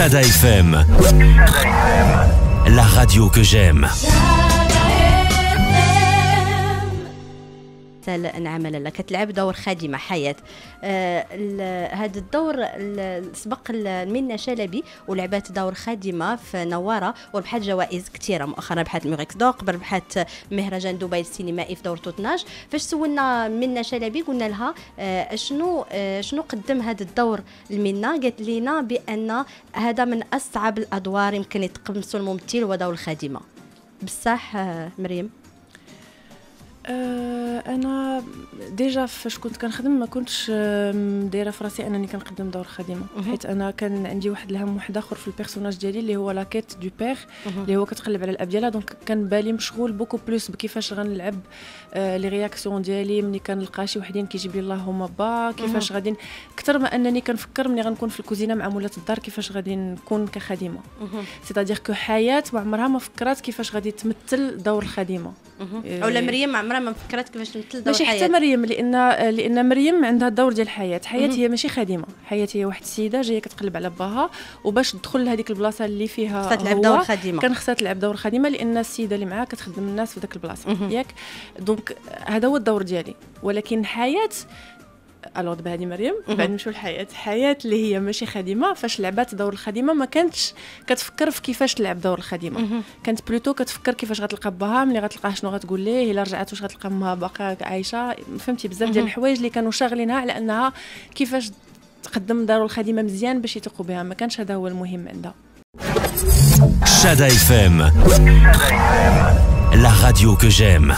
Chada FM. La radio que j'aime. نعمل لها كتلعب دور خادمة حياة. آه هذا الدور سبق المنة شلبي ولعبات دور خادمة في نوارة وربحت جوائز كثيره مؤخرا بحث ميغيكس دور قبل مهرجان دبي السينمائي في دور 12 فاش سولنا منة شلبي قلنا لها آه شنو آه شنو قدم هذا الدور المنة قالت لنا بأن هذا من أصعب الأدوار يمكن يتقمصوا الممثل ودور الخادمة. بصح مريم؟ أنا déjà فاش كنت كنخدم ما كنتش دايرة في راسي أنني كنقدم دور خادمه حيت أنا كان عندي واحد الهم واحد آخر في ال personnage ديالي اللي هو la quête du père اللي هو كتقلب على الأب ديالها. donc كان بالي مشغول beaucoup plus بكيفاش غنلعب آه les réactions ديالي ملي كنلقى شي وحدين كيجيب لي اللهم با كيفاش غادي أكثر ما أنني كنفكر ملي غنكون في الكوزينة مع مولات الدار كيفاش غادي نكون كخادمه سيتادير كو حياة ما عمرها ما فكرات كيفاش غادي تمثل دور الخادمه اولا مريم عمرها ما فكرت كيفاش تمثل دور ماشي حتى مريم لأن لأن مريم عندها الدور ديال الحياة. حياه هي ماشي خادمة. حياه هي واحد السيدة جاية كتقلب على باها وباش تدخل لهذيك البلاصة اللي فيها خصها تلعب دور خادمة. كان خصها تلعب دور خادمة لأن السيدة اللي معاها كتخدم الناس في ذاك البلاصة. ياك؟ donc هذا هو الدور ديالي. ولكن حياة alors دابا هذه مريم بعد نمشيو للحياه حياة اللي هي ماشي خادمه فاش لعبات دور الخادمه ما كانتش كتفكر في كيفاش تلعب دور الخادمه كانت plutôt كتفكر كيفاش غتلقى باها ملي غتلقى شنو غتقول ليه إلا رجعت واش غتلقى امها باقا عايشة. فهمتي بزاف ديال الحوايج اللي كانوا شاغلينها على أنها كيفاش تقدم دور الخادمه مزيان باش يثقوا بها. ما كانش هذا هو المهم عندها. شادا اف ام لا راديو كو جيم